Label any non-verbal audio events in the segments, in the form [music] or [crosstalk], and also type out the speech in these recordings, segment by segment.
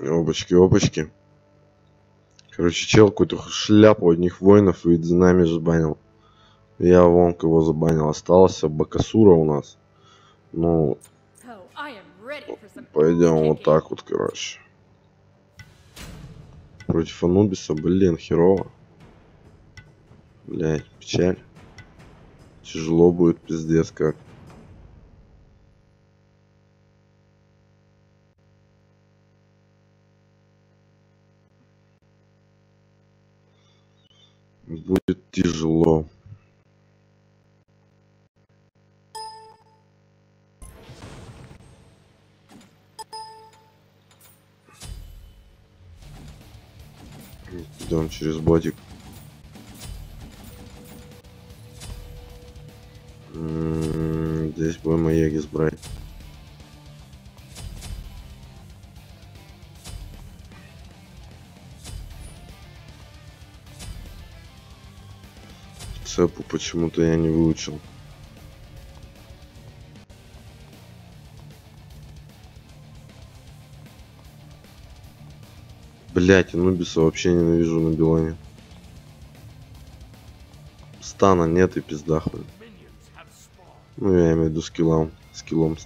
Опачки, опачки. Короче, чел какую-то шляпу одних воинов и за нами забанил. Я вон кого забанил. Остался Бакасура у нас. Ну, some пойдем вот так вот, короче. Против Анубиса, блин, херово. Блять, печаль. Тяжело будет, пиздец как. Будет тяжело. Идем через ботик. М, Здесь будем Аегис брать. Цепу почему-то я не выучил. Блять, Анубиса вообще ненавижу на Билоне. Стана нет и пизда хуй. Ну, я имею в виду скиллом. Скиллом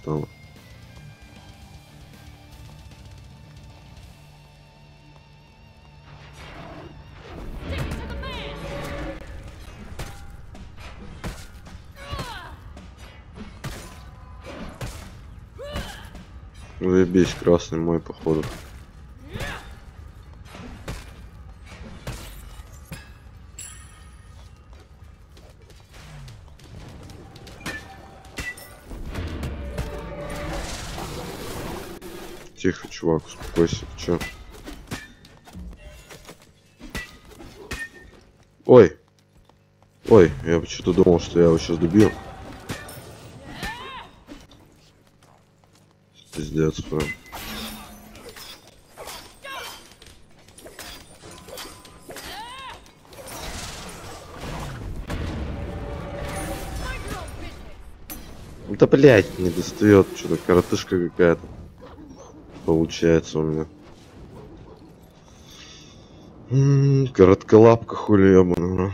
Заебись, красный мой, походу. Тихо, чувак, успокойся, ты чё? Ой! Ой, я почему-то думал, что я его сейчас добью. Пиздец, прям. Да блять, не достает, что-то коротышка какая-то. Получается у меня. М, Коротколапка хули ебаная.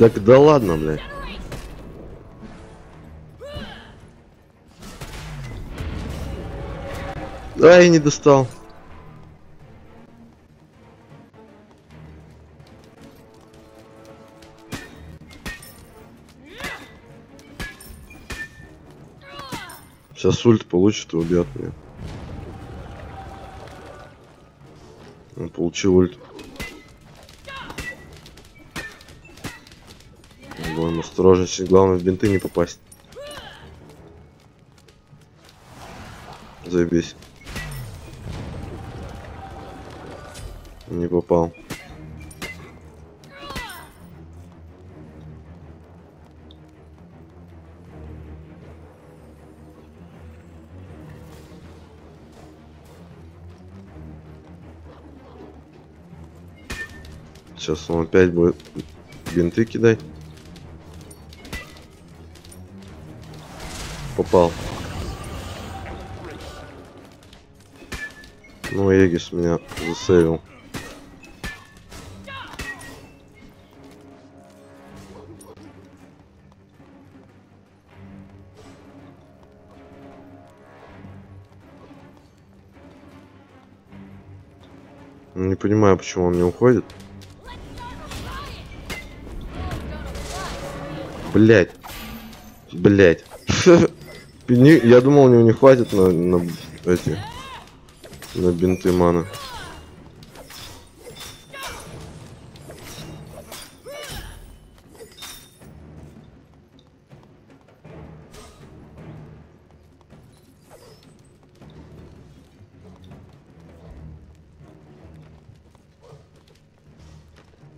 Так да ладно, блядь. Ай, не достал. Сейчас ульт получит и убьет меня. Он получил ульт. Будем осторожничать, главное в бинты не попасть. Заебись. Не попал. Сейчас он опять будет бинты кидать. Попал. Ну, Эгис меня засейвил. Не понимаю, почему он не уходит. Блять. Блять. [laughs] Я думал, у него не хватит на, на эти на бинты маны.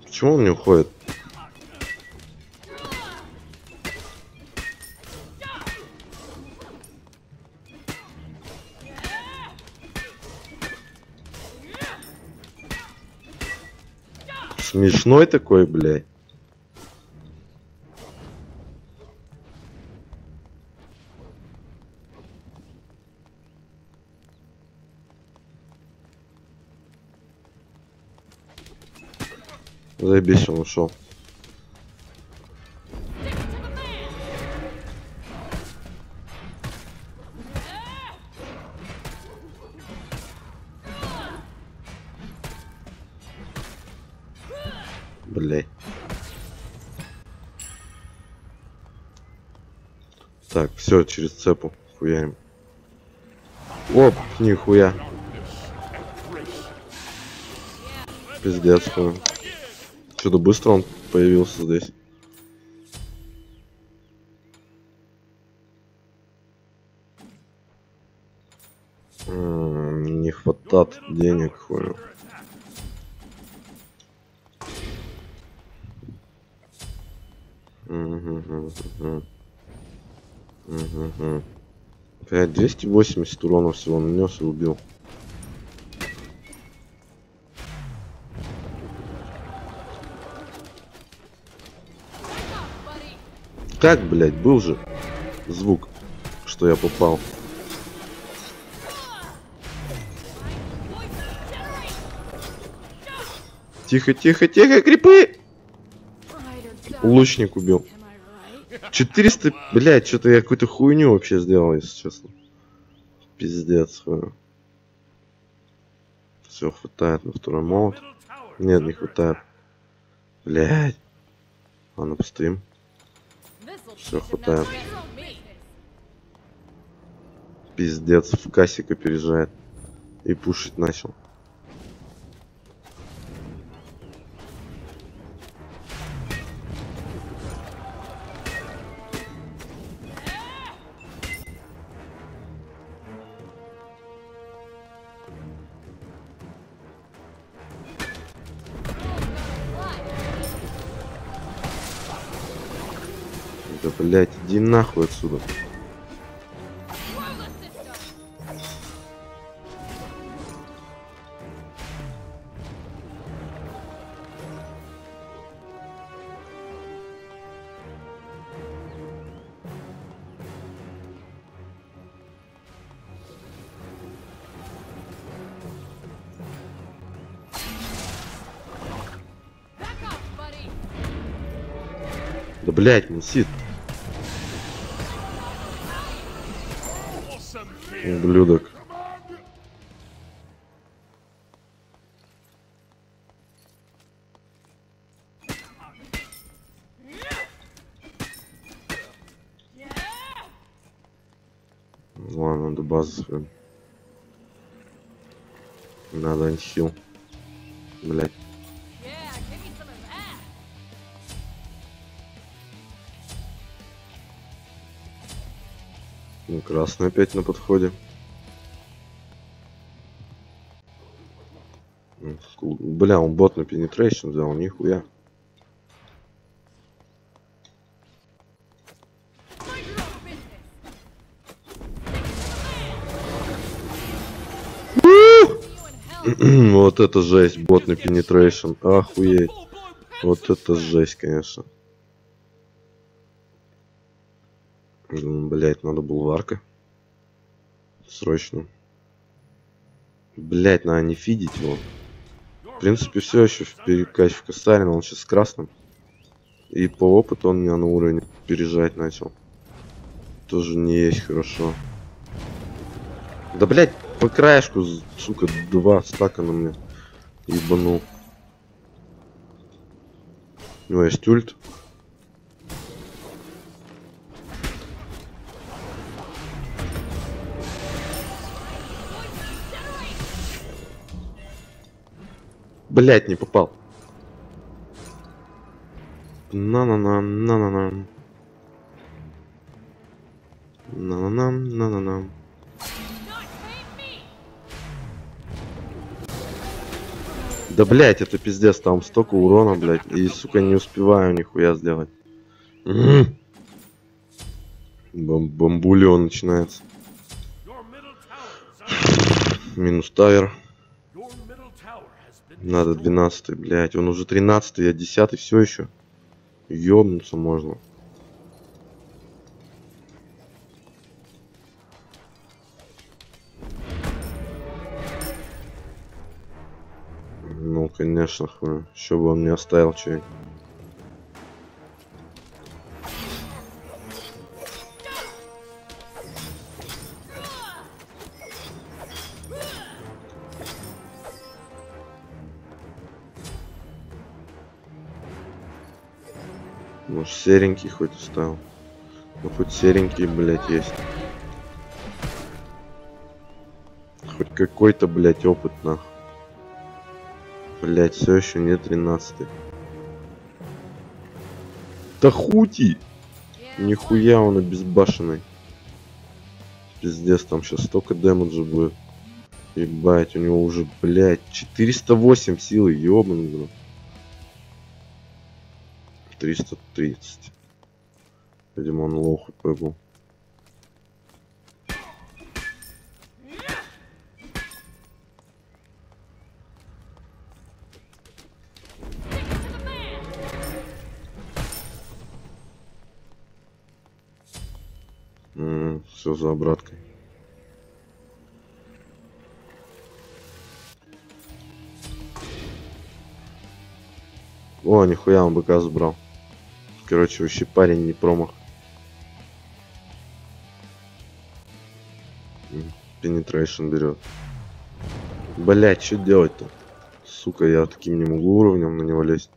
Почему он не уходит? Смешной такой, блядь. Заебись, он ушел. Блять. Так, все, через цепу хуярим. Оп, нихуя. Пиздец, хуй. Что-то быстро он появился здесь. М, Не хватает денег, хуй. Мгм. Мгм. Опять 280 урона всего нанес и убил. Как, блядь, был же звук, что я попал. Тихо, тихо, тихо, крипы! Лучник убил. Am I right? 400, блядь, что-то я какую-то хуйню вообще сделал, если честно. Пиздец. Все, хватает на второй молот. Нет, не хватает. Блядь. Ладно, постоим. Him хватает. Пиздец, в кассик опережает. И пушить начал. Да, блядь, иди нахуй отсюда. Да, блядь, Мансит. Ублюдок. Ладно, до базы. Надо антихил. Блять. Ну, красный опять на подходе. Ску- Бля, он бот на penetration взял, нихуя. [clears throat] Вот это жесть, бот на penetration. Охуеть. Вот это жесть, конечно. Блять, надо был варка. Срочно. Блять, надо не фидить его. В принципе, все еще в перекачке Сарина, он сейчас с красным. И по опыту он меня на уровень пережать начал. Тоже не есть хорошо. Да блять, по краешку, сука, два стака на мне. Ебанул. У него есть ульт. Блять, не попал. На-на-на, на-на-на. На-на-на, на-на-на. Да блять, это пиздец, там столько урона, блять, и сука не успеваю нихуя сделать. М. Бам бамбулио начинается. Минус тавер. Надо 12 блядь. Он уже 13 я 10 все еще. Ёбнуться можно. Ну, конечно, хуй. Еще бы он не оставил что Может серенький хоть оставил. Ну хоть серенький, блядь, есть. Хоть какой-то, блядь, опыт, нахуй. Блять, все еще не 13 Тахути! Yeah, Нихуя он обезбашенный. Пиздец, там сейчас столько дэмэджа будет. Ебать, у него уже, блядь, 408 силы, ёбаный, блин. 330. Видимо, он лоу хп все за обраткой. О, нихуя, он БК забрал. Короче, вообще парень не промах. Пенетрейшн берет. Блять, что делать-то? Сука, я таким не могу уровнем на него лезть.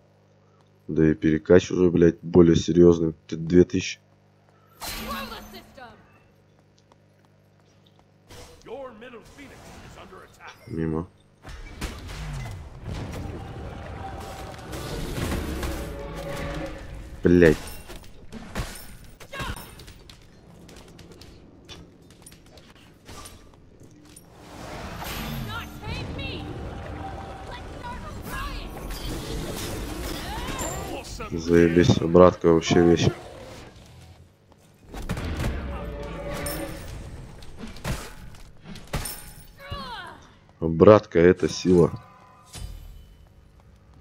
Да и перекач уже, блядь, более серьезный. Ты 2000. Throw Awesome. Заебись, обратка вообще вещь. Братка, это сила.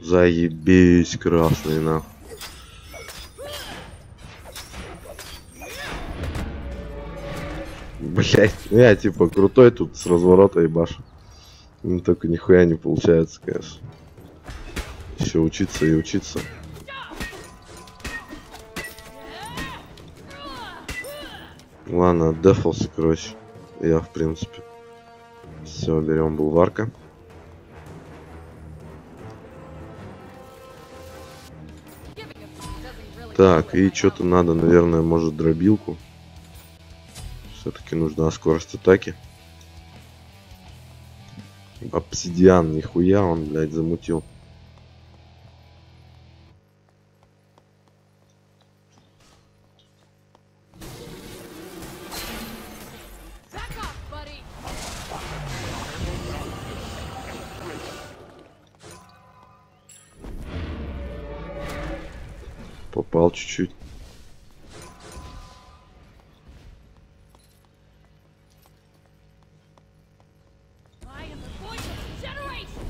Заебись, красный, нахуй. Блять, я типа крутой тут с разворота ебашу. Ну только нихуя не получается, конечно. Еще учиться и учиться. Ладно, отдефался, короче. Я, в принципе. Все, берем булварка. Так, и что-то надо, наверное, может дробилку. Все-таки нужна скорость атаки. Обсидиан, нихуя он, блядь, замутил. Попал чуть-чуть.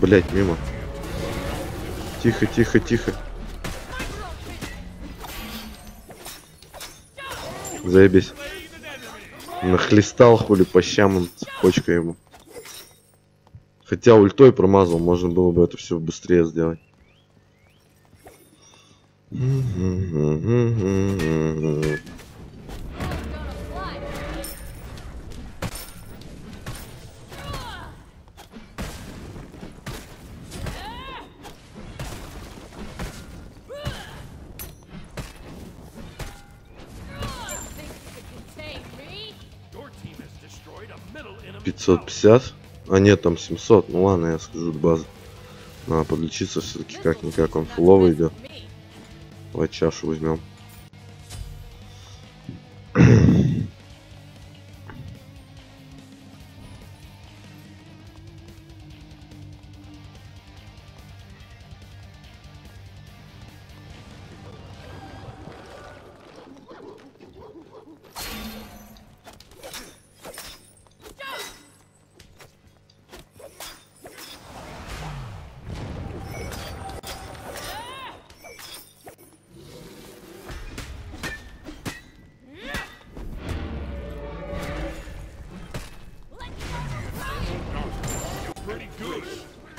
Блять, мимо. Тихо, тихо, тихо. Заебись. Нахлестал хули по щамам цепочка ему. Хотя ультой промазал, можно было бы это все быстрее сделать. 550? А нет, там 700. Ну ладно, я скажу базы. Надо подлечиться все-таки как-никак. Он фуловый идет. Давай чашу возьмем.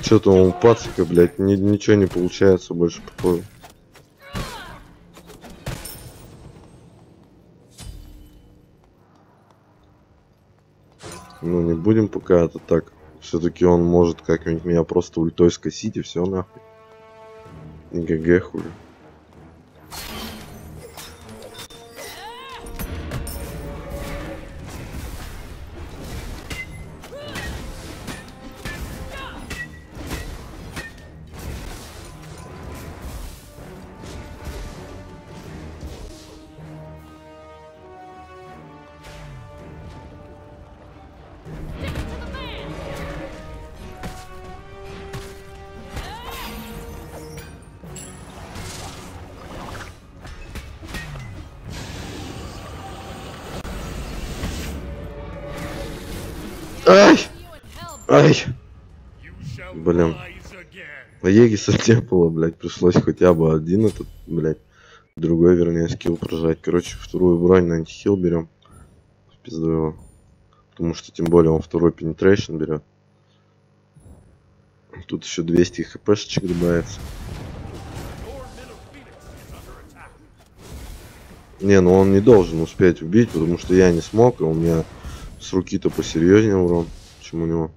Что-то он пацика, блядь, ни- ничего не получается больше походу. Ну не будем пока это так. Все-таки он может как-нибудь меня просто ультой скосить и все нахуй. ГГ хули. Ай! Ай! Блин. На Егиса не было, блядь, пришлось хотя бы один этот, блядь, другой, вернее, скилл прожать. Короче, вторую бронь на антихил берем. В пизду его. Потому что, тем более, он второй пенетрейшн берет. Тут еще 200 хпшечек добавится. Не, ну он не должен успеть убить, потому что я не смог, и у меня с руки-то посерьезнее урон, чем у него.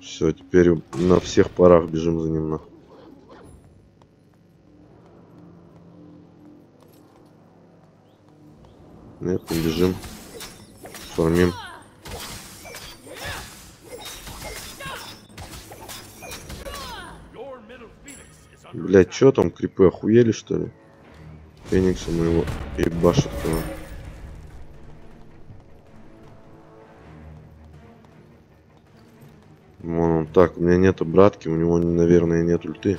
Все, теперь на всех парах бежим за ним нахуй. Нет, не бежим. Фармим. Блять, чё там, крипы охуели что ли? Феникса моего ебашит кто так, у меня нету братки, у него, наверное, нет ульты.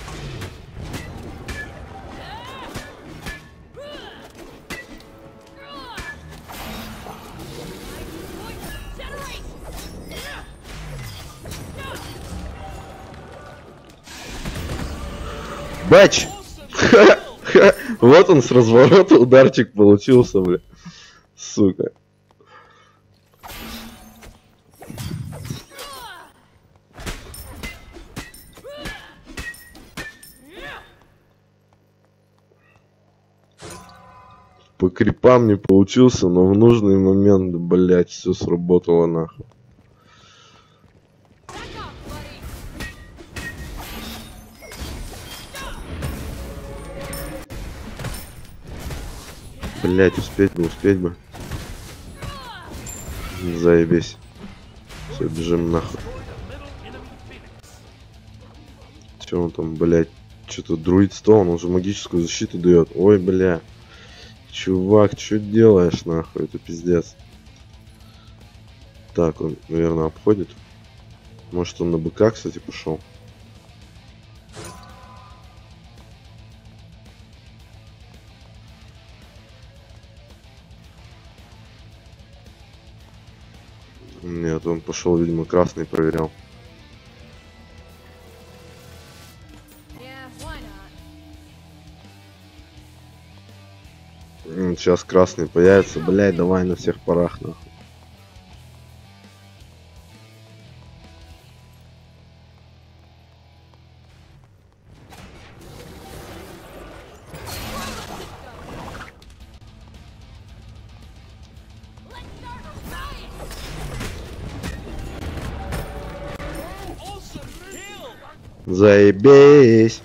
Бач! [laughs] Вот он с разворота ударчик получился, бля. Сука. Крипам не получился, но в нужный момент, блять, все сработало нахуй. Блять, успеть бы, успеть бы. Заебись. Все, бежим нахуй. Че он там, блять? Что-то друид стоун, он же магическую защиту дает. Ой, бля. Чувак, что делаешь, нахуй? Это пиздец. Так, он, наверное, обходит. Может, он на БК, кстати, пошел. Нет, он пошел, видимо, красный проверял. Сейчас красный появится. Блять, давай на всех парах, нахуй. Заебись!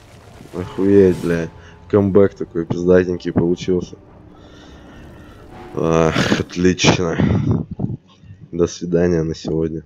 Охуеть, бля. Камбэк такой пиздатенький получился. Ах, отлично. До свидания на сегодня.